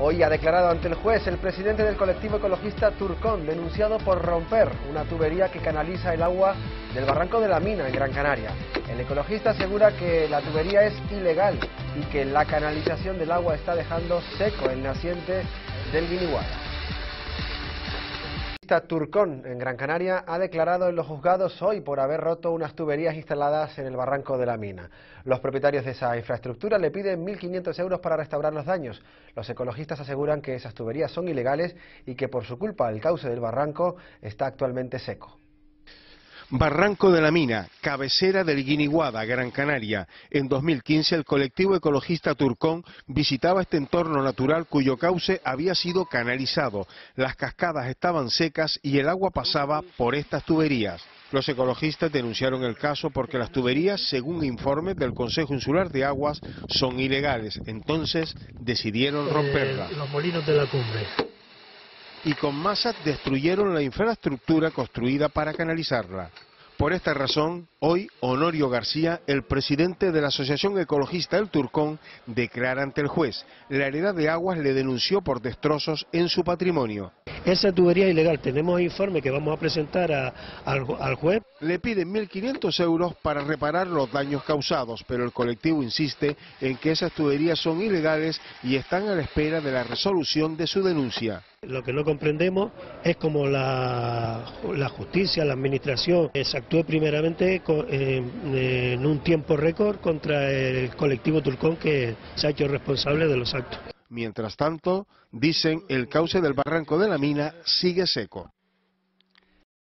Hoy ha declarado ante el juez el presidente del colectivo ecologista Turcón, denunciado por romper una tubería que canaliza el agua del barranco de la mina en Gran Canaria. El ecologista asegura que la tubería es ilegal y que la canalización del agua está dejando seco el naciente del Guiniguada. Turcón, en Gran Canaria, ha declarado en los juzgados hoy por haber roto unas tuberías instaladas en el barranco de la mina. Los propietarios de esa infraestructura le piden 1.500 euros para restaurar los daños. Los ecologistas aseguran que esas tuberías son ilegales y que por su culpa el cauce del barranco está actualmente seco. Barranco de la Mina, cabecera del Guiniguada, Gran Canaria. En 2015 el colectivo ecologista Turcón visitaba este entorno natural cuyo cauce había sido canalizado. Las cascadas estaban secas y el agua pasaba por estas tuberías. Los ecologistas denunciaron el caso porque las tuberías, según informes del Consejo Insular de Aguas, son ilegales. Entonces decidieron romperlas. Eh, los molinos de la cumbre y con masas destruyeron la infraestructura construida para canalizarla. Por esta razón, hoy Honorio García, el presidente de la Asociación Ecologista El Turcón, declara ante el juez. La heredad de aguas le denunció por destrozos en su patrimonio. Esa tubería es ilegal. Tenemos informe que vamos a presentar al, al, juez. Le piden 1.500 euros para reparar los daños causados, pero el colectivo insiste en que esas tuberías son ilegales y están a la espera de la resolución de su denuncia. Lo que no comprendemos es cómo la, justicia, la administración, se actúe primeramente en un tiempo récord contra el colectivo Turcón que se ha hecho responsable de los actos. Mientras tanto, dicen, el cauce del barranco de la mina sigue seco.